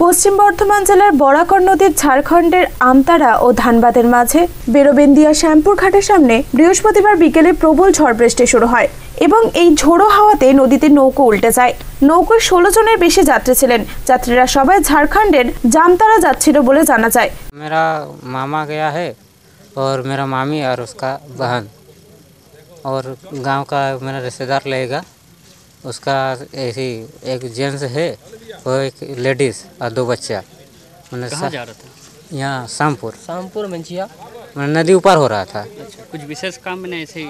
পশ্চিম বর্ধমান জেলার বরাকর নদীর ঝাড়খণ্ডের আমতারা ও ধানবাদের মাঝে বেরোবেন্দিয়া শ্যামপুর ঘাটের সামনে বৃহস্পতিবার বিকেলে প্রবল ঝড় বৃষ্টি শুরু হয় এবং এই ঝোড়ো হাওয়াতে নদীতে নৌকো উল্টে যায় নৌকোয় ষোলো জনের বেশি যাত্রী ছিলেন যাত্রীরা সবাই ঝাড়খণ্ডের জামতারা যাচ্ছিল বলে জানা যায় मेरा मामा गया है और मेरा मामी और उसका बहन और गांव का मेरा रिश्तेदार लगेगा उसका ऐसी एक जेंट्स है और एक लेडीज़ और दो बच्चा। मैंने कहाँ जा रहा था? यहाँ शामपुर। शामपुर मंचिया मैंने नदी ऊपर हो रहा था। अच्छा कुछ विशेष काम में ऐसे ही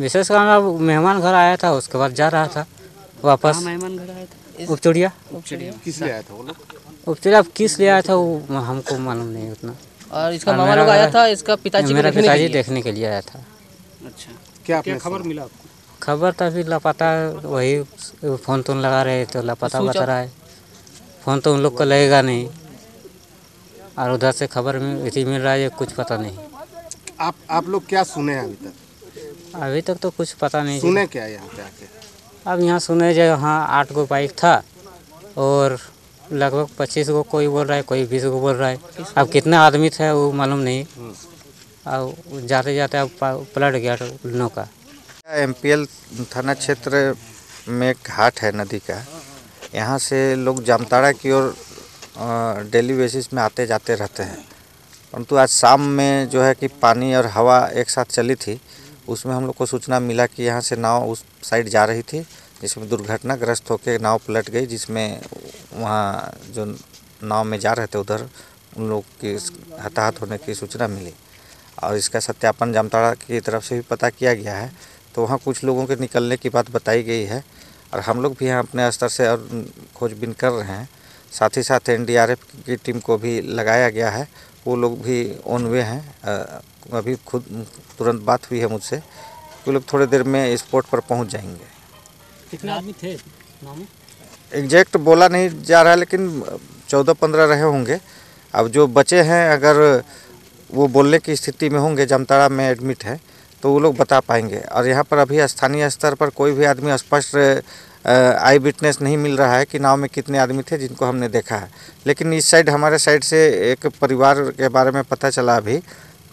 विशेष काम अब मेहमान घर आया था उसके बाद जा रहा था वापस। मेहमान घर आया था? उपचुड़िया। चलिए किस लिए आया था वो लोग? उपचुड़िया अब किस ले आया था वो हमको मालूम नहीं उतना। और इसका मामा मेरा लोग आया था इसका पिताजी मेरा देखने के पिताजी लिए। देखने के लिए आया था। अच्छा। क्या क्या खबर मिला आपको? खबर तो अभी लापता वही फ़ोन तो लगा रहे तो लापता बता रहा है। फ़ोन तो उन लोग को लगेगा नहीं। और उधर से खबर में इसी मिल रहा है कुछ पता नहीं। आप आप लोग क्या सुने अभी तक? अभी तक तो कुछ पता नहीं। सुने क्या यहाँ पे आके? अब यहाँ सुने जो यहाँ आठ गो बाइक था और लगभग पच्चीस गो कोई बोल रहा है कोई बीस गो बोल रहा है। अब कितना आदमी था वो मालूम नहीं। अब जाते जाते अब पलट गया नौका एमपीएल थाना क्षेत्र में एक घाट है नदी का। यहाँ से लोग जामताड़ा की ओर डेली बेसिस में आते जाते रहते हैं। परंतु आज शाम में जो है कि पानी और हवा एक साथ चली थी, उसमें हम लोग को सूचना मिला कि यहाँ से नाव उस साइड जा रही थी, जिसमें दुर्घटनाग्रस्त होकर नाव पलट गई, जिसमें वहाँ जो नाव में जा रहे थे उधर, उन लोग की हताहत होने की सूचना मिली। और इसका सत्यापन जामताड़ा की तरफ़ से भी पता किया गया है। तो वहाँ कुछ लोगों के निकलने की बात बताई गई है और हम लोग भी यहाँ अपने स्तर से और खोजबीन कर रहे हैं। साथ ही साथ एनडीआरएफ की टीम को भी लगाया गया है। वो लोग भी ऑन वे हैं। अभी खुद तुरंत बात हुई है मुझसे। वो लोग थोड़ी देर में स्पॉट पर पहुँच जाएँगे। कितने आदमी थे? एग्जैक्ट बोला नहीं जा रहा है लेकिन चौदह पंद्रह रहे होंगे। अब जो बचे हैं अगर वो बोलने की स्थिति में होंगे जामताड़ा में एडमिट है तो वो लोग बता पाएंगे और यहाँ पर अभी स्थानीय स्तर पर कोई भी आदमी स्पष्ट आई विटनेस नहीं मिल रहा है कि नाव में कितने आदमी थे जिनको हमने देखा है लेकिन इस साइड हमारे साइड से एक परिवार के बारे में पता चला अभी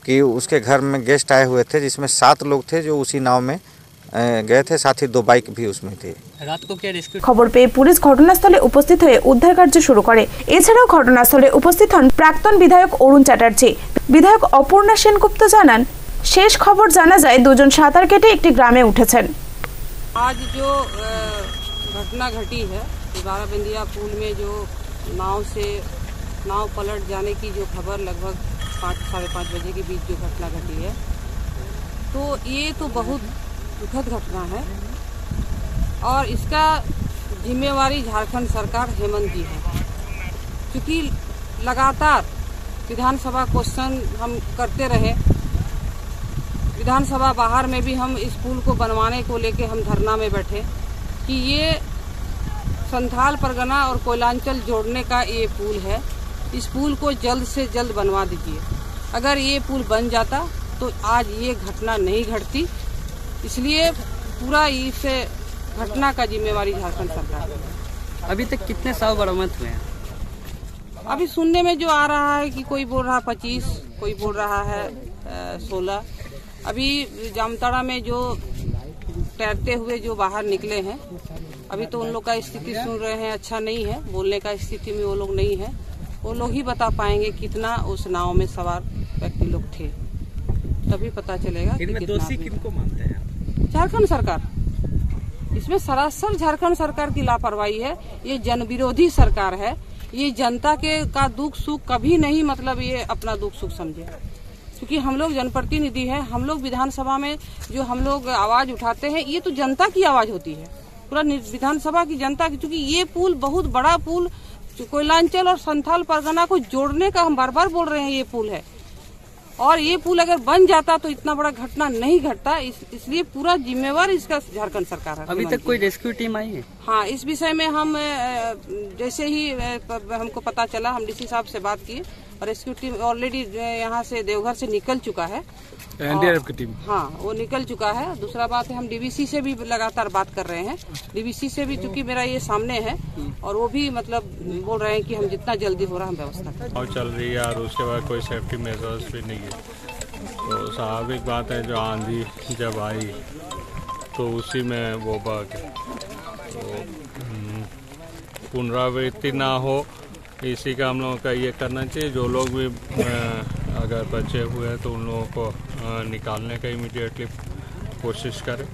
कि उसके घर में गेस्ट आए हुए थे जिसमें सात लोग थे जो उसी नाव में अ, गए थे साथ ही दो बाइक भी उसमें थी रात को क्या रेस्क्यू খবর পেয়ে পুলিশ ঘটনাস্থলে উপস্থিত হয়ে উদ্ধার কার্য শুরু করে এছাড়াও ঘটনাস্থলে উপস্থিত হন প্রাক্তন বিধায়ক অরুণ চ্যাটার্জি বিধায়ক অপর্ণা সেনগুপ্ত জানান শেষ খবর জানা যায় দুজন সাঁতার কেটে একটি গ্রামে উঠেছেন आज जो अ, घटना घटी है बारह बंदिया पुल में जो नाव से नाव पलट जाने की जो खबर लगभग पाँच साढ़े पाँच बजे के बीच जो घटना घटी है तो ये तो बहुत दुखद घटना है और इसका जिम्मेवारी झारखंड सरकार हेमंत जी है क्योंकि लगातार विधानसभा क्वेश्चन हम करते रहे विधानसभा बाहर में भी हम इस पुल को बनवाने को लेके हम धरना में बैठे कि ये संथाल परगना और कोयलांचल जोड़ने का ये पुल है। इस पुल को जल्द से जल्द बनवा दीजिए। अगर ये पुल बन जाता तो आज ये घटना नहीं घटती। इसलिए पूरा इस घटना का जिम्मेवारी झारखंड सरकार अभी तक कितने साव बरामद हुए हैं? अभी सुनने में जो आ रहा है कि कोई बोल रहा है पच्चीस कोई बोल रहा है सोलह अभी जामताड़ा में जो तैरते हुए जो बाहर निकले हैं अभी तो उन लोग का स्थिति सुन रहे हैं अच्छा नहीं है बोलने का स्थिति में वो लोग नहीं है। वो लोग ही बता पाएँगे कितना उस नाव में सवार व्यक्ति लोग थे। तभी पता चलेगा कि कितना दोषी किनको मानते हैं झारखंड सरकार। इसमें सरासर झारखंड सरकार की लापरवाही है। ये जन विरोधी सरकार है। ये जनता के का दुख सुख कभी नहीं मतलब ये अपना दुख सुख समझे। क्योंकि हम लोग जनप्रतिनिधि है हम लोग विधानसभा में जो हम लोग आवाज़ उठाते हैं ये तो जनता की आवाज़ होती है। पूरा विधानसभा की जनता की क्योंकि ये पुल बहुत बड़ा पुल कोयलांचल और संथाल परगना को जोड़ने का हम बार बार बोल रहे हैं ये पुल है। और ये पुल अगर बन जाता तो इतना बड़ा घटना नहीं घटता इस, इसलिए पूरा जिम्मेवार इसका झारखंड सरकार है। अभी तक कोई रेस्क्यू टीम आई है? हाँ इस विषय में हम जैसे ही हमको पता चला हम डीसी साहब से बात किए और रेस्क्यू टीम ऑलरेडी यहाँ से देवघर से निकल चुका है। एनडीआरएफ की टीम। हाँ वो निकल चुका है। दूसरा बात है हम डीवीसी से भी लगातार बात कर रहे हैं। डीवीसी से भी चूँकि मेरा ये सामने है और वो भी मतलब बोल रहे हैं कि हम जितना जल्दी हो रहा हम व्यवस्था करें। और चल रही है और उसके बाद कोई सेफ्टी मेजर्स भी नहीं है। तो स्वाभाविक बात है जो आंधी जब आई तो उसी में वो गए तो हम्म, पुनरावृत्ति ना हो इसी का हम लोगों का ये करना चाहिए। जो लोग भी अगर बचे हुए हैं तो उन लोगों को निकालने का इमीडिएटली कोशिश करें।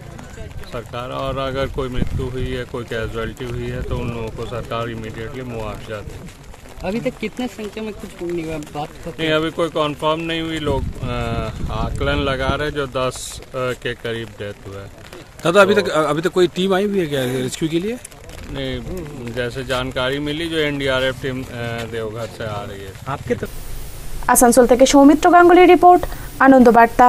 सरकार और अगर कोई मृत्यु हुई है कोई कैजुअलिटी हुई है तो उन लोगों को सरकार इमीडिएटली मुआवजा दे। अभी तक कितने संख्या में कुछ निगा- बात कर नहीं अभी कोई कंफर्म नहीं हुई। लोग आकलन लगा रहे जो दस के करीब डेथ हुआ है। दादा अभी तक अभी तक कोई टीम आई हुई है क्या रेस्क्यू के लिए? नहीं जैसे जानकारी मिली जो एनडीआरएफ टीम अ, देवघर से आ रही है आपके আসানসোল থেকে সৌমিত্র গাঙ্গুলির রিপোর্ট আনন্দ বার্তা